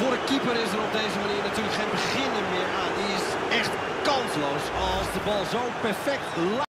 Voor de keeper is er op deze manier natuurlijk geen beginnen meer aan. Die is echt kansloos als de bal zo perfect